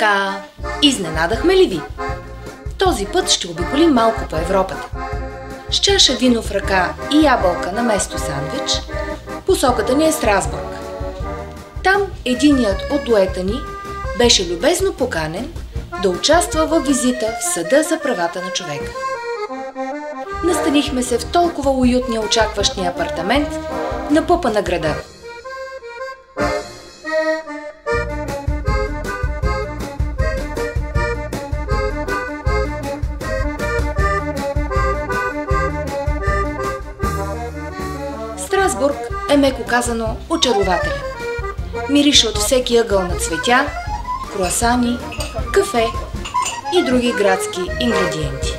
така, изненадахме ли ви? Този път ще обиколим малко по Европата. С чаша вино в ръка и ябълка на место сандвич, посоката ни е Страсбург. Там единият от дуета ни беше любезно поканен да участва в визита в Съда за правата на човека. Настанихме се в толкова уютния очакващния апартамент на пъпа на града – казано очарователен. Мирише от всеки ъгъл на цветя, круасани, кафе и други градски ингредиенти.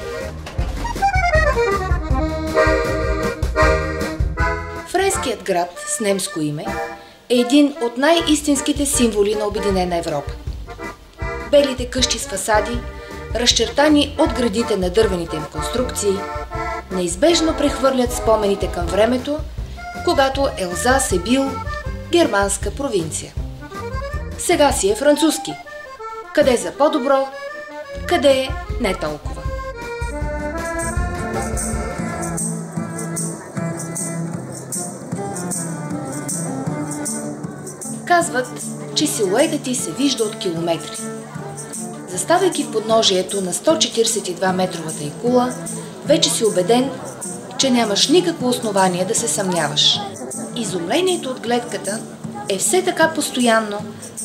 Френският град с немско име е един от най-истинските символи на Обединена Европа. Белите къщи с фасади, разчертани от градите на дървените им конструкции, неизбежно прехвърлят спомените към времето, когато Елзас е бил германска провинция. Сега си е французски. Къде за по-добро, къде не толкова. Казват, че силуетът ти се вижда от километри. Заставайки в подножието на 142 метровата икула, вече си убеден, че нямаш никакво основание да се съмняваш. Изумлението от гледката е все така постоянно,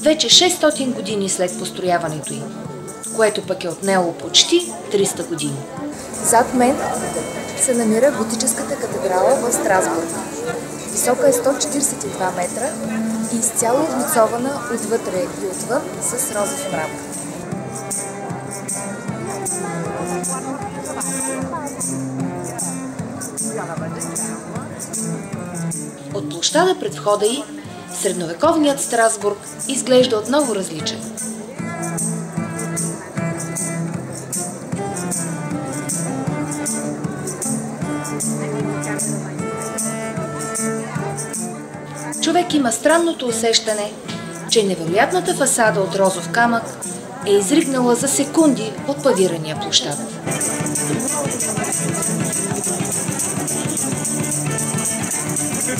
вече 600 години след построяването й, което пък е отнело почти 300 години. Зад мен се намира готическата катедрала в Страсбург. Висока е 142 метра и изцяло облицована отвътре и отвън с розов мрак. От площада пред входа й, средновековният Страсбург изглежда отново различен. Човек има странното усещане, че невероятната фасада от розов камък е изригнала за секунди от павирания площад. В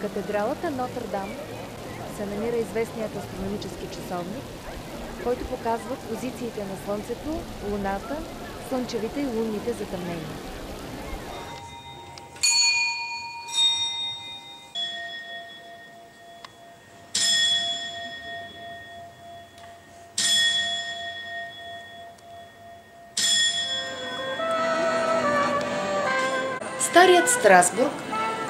катедралата Нотр-Дам се намира известният астрономически часовник, който показва позициите на Слънцето, Луната, Слънчевите и лунните затъмнения. Старият Страсбург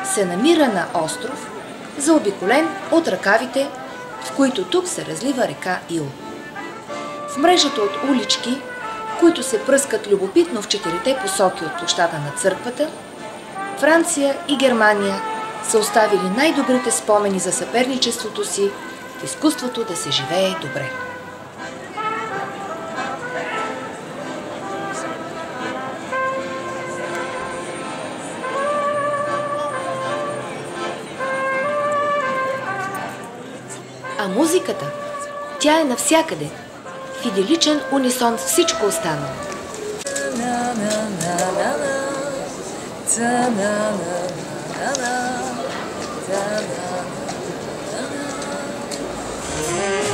се намира на остров, заобиколен от ръкавите, в които тук се разлива река Ил. В мрежата от улички, които се пръскат любопитно в четирите посоки от площада на църквата, Франция и Германия са оставили най-добрите спомени за съперничеството си в изкуството да се живее добре. Музиката, тя е навсякъде, в иделичен унисон с всичко останало. Витрините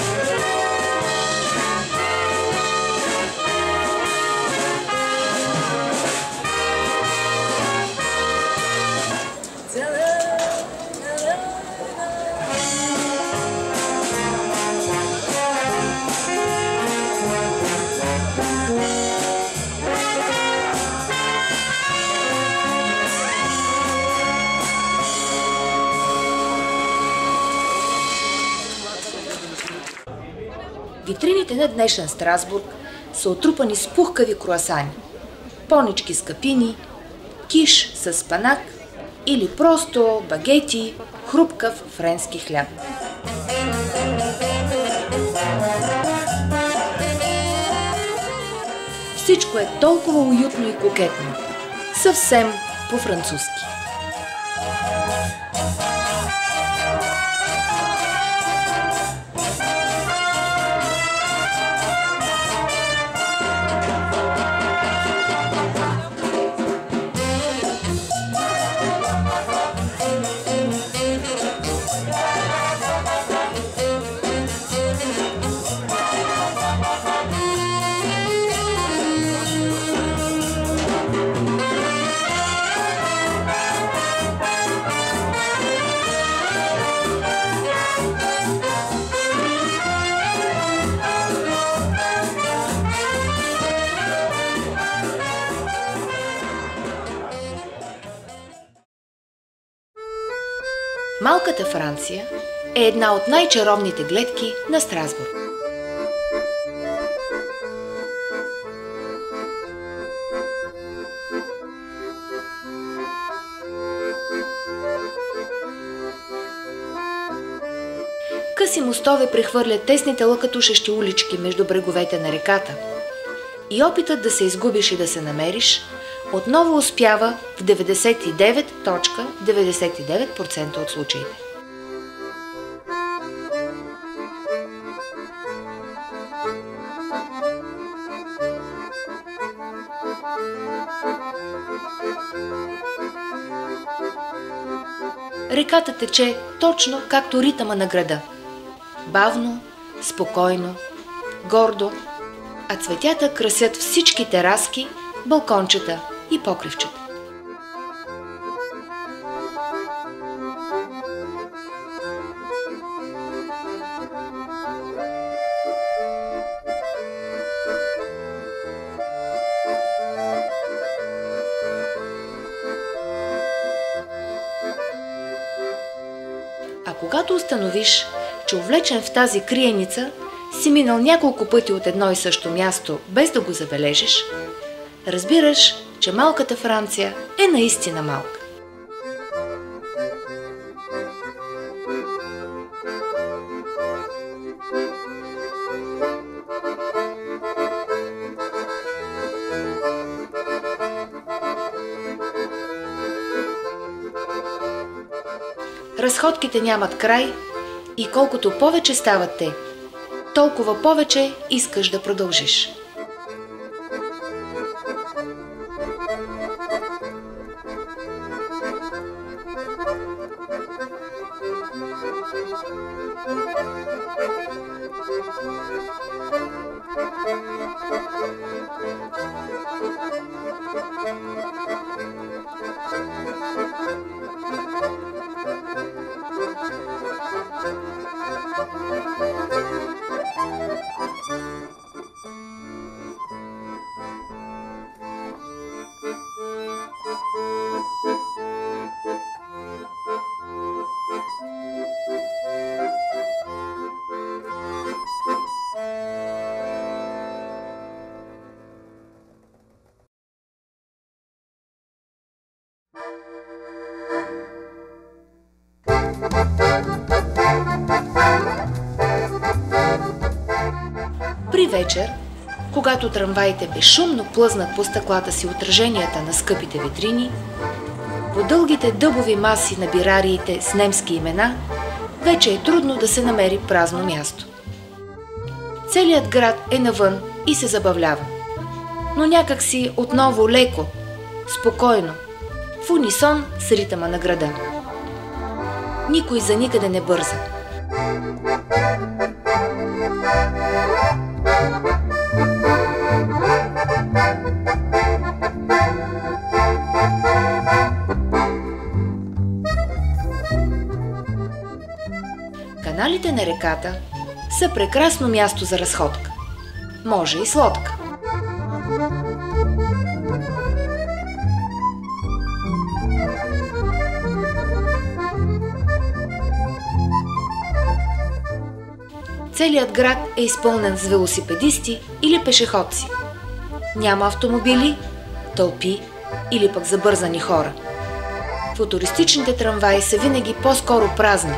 на днешен Страсбург са отрупани с пухкави круасани, понички с капини, киш с панак или просто багети, хрупкав френски хляб. Всичко е толкова уютно и кокетно. Съвсем по-французски. Малката Франция е една от най-чаровните гледки на Страсбург. Къси мостове прехвърлят тесните лъкатушещи улички между бреговете на реката. И опитът да се изгубиш и да се намериш отново успява в 99.99% от случаите. Реката тече точно както ритъма на града. Бавно, спокойно, гордо, а цветята красят всички тераски, балкончета и покривчета. А когато установиш, че увлечен в тази криеница, си минал няколко пъти от едно и също място, без да го забележиш, разбираш, че малката Франция е наистина малка. Разходките нямат край и колкото повече стават те, толкова повече искаш да продължиш. Вечер, когато трамваите безшумно плъзнат по стъклата си отраженията на скъпите витрини, по дългите дъбови маси на бирариите с немски имена, вече е трудно да се намери празно място. Целият град е навън и се забавлява. Но някак си отново леко, спокойно, в унисон с ритъма на града. Никой за никъде не бърза. Каналите на реката са прекрасно място за разходка. Може и с лодка. Целият град е изпълнен с велосипедисти или пешеходци. Няма автомобили, тълпи или пък забързани хора. Футуристичните трамваи са винаги по-скоро празни.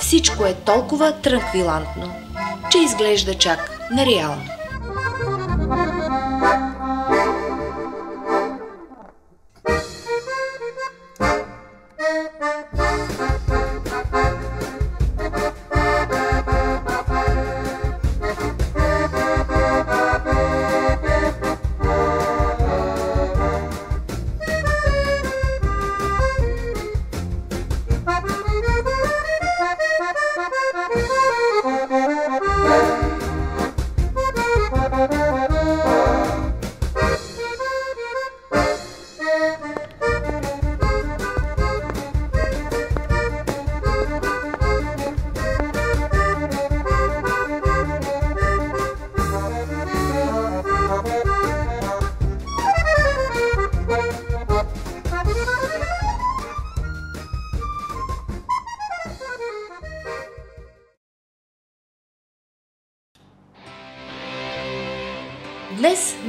Всичко е толкова транквилантно, че изглежда чак нереално.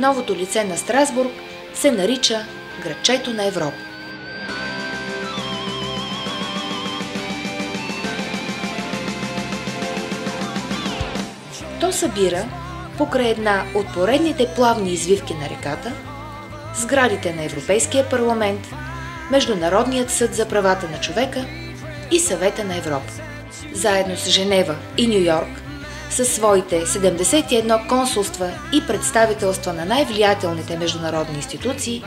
Новото лице на Страсбург се нарича градчето на Европа. То събира покрай една от поредните плавни извивки на реката, сградите на Европейския парламент, Международният съд за правата на човека и Съвета на Европа. Заедно с Женева и Нью Йорк, със своите 71 консулства и представителства на най-влиятелните международни институции,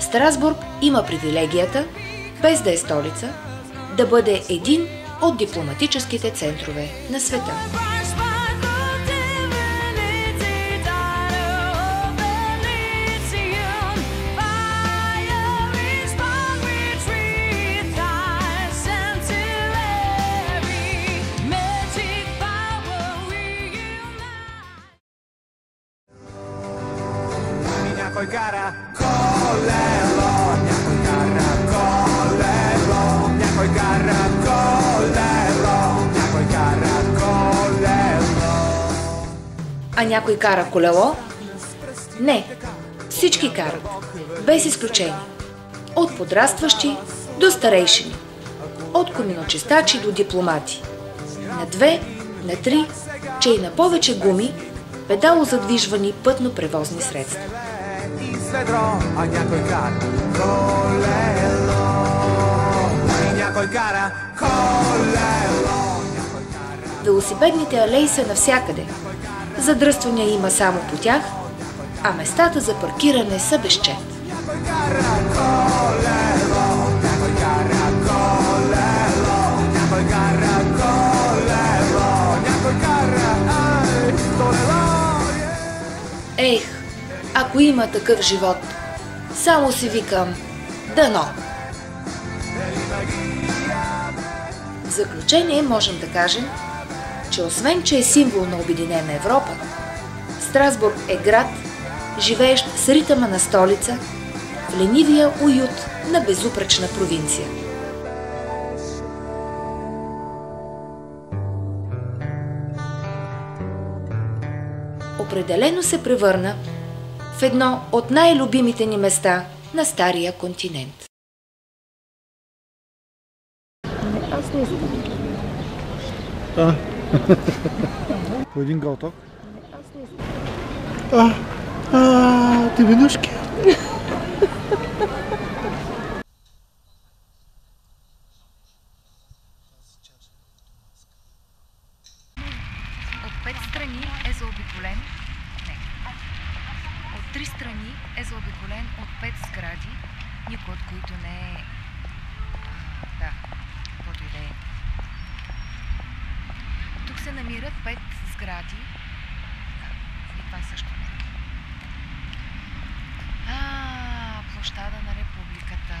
Страсбург има привилегията, без да е столица, да бъде един от дипломатическите центрове на света. А някой кара колело? Не, всички карат, без изключение. От подрастващи до старейшини. От коминочистачи до дипломати. На две, на три, че и на повече гуми, педалозадвижвани пътно-превозни средства. Велосипедните алеи са навсякъде. Задръствания има само по тях, а местата за паркиране са безчет. Ех, ако има такъв живот, само си викам дано. В заключение можем да кажем, че освен, че е символ на Обединена Европа, Страсбург е град, живеещ с ритъма на столица, в ленивия уют на безупречна провинция. Определено се превърна в едно от най-любимите ни места на Стария континент. Не, аз не искам. А. По един галток. А, а, девинушки. От пет страни е заобиколен. От три страни е заобиколен от пет сгради, никой от които не е. Да, каквото и да е. Тук се намират пет сгради. И това също не е. А, площада на републиката.